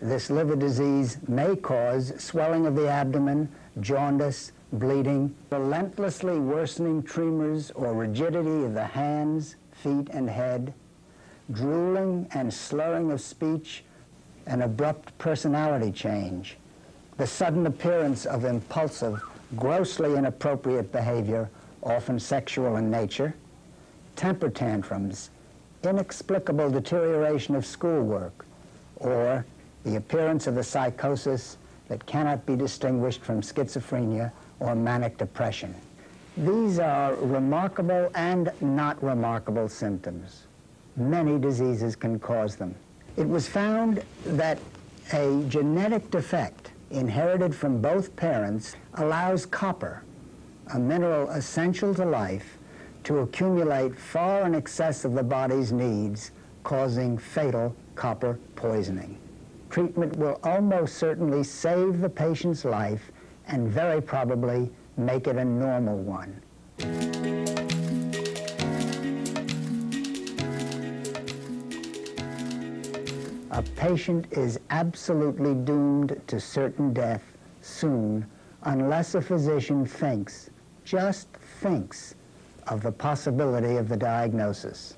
This liver disease may cause swelling of the abdomen, jaundice, bleeding, relentlessly worsening tremors or rigidity of the hands, feet, and head, drooling and slurring of speech, an abrupt personality change, the sudden appearance of impulsive, grossly inappropriate behavior, often sexual in nature, temper tantrums, inexplicable deterioration of schoolwork, or the appearance of a psychosis that cannot be distinguished from schizophrenia or manic depression. These are remarkable and not remarkable symptoms. Many diseases can cause them. It was found that a genetic defect inherited from both parents allows copper, a mineral essential to life, to accumulate far in excess of the body's needs, causing fatal copper poisoning. Treatment will almost certainly save the patient's life and very probably make it a normal one. A patient is absolutely doomed to certain death soon unless a physician thinks, just thinks, of the possibility of the diagnosis.